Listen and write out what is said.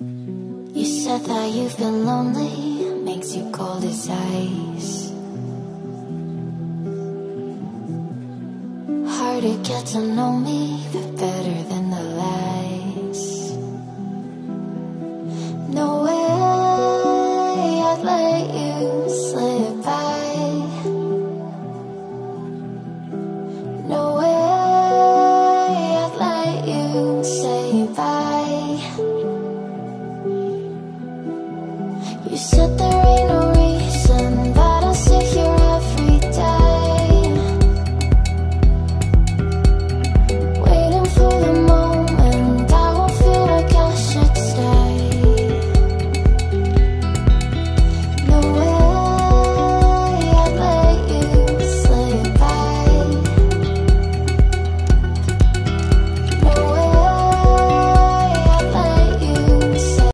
You said that you've been lonely, makes you cold as ice. Hard to get to know me, but better than the lies. No way I'd let you slip You said there ain't no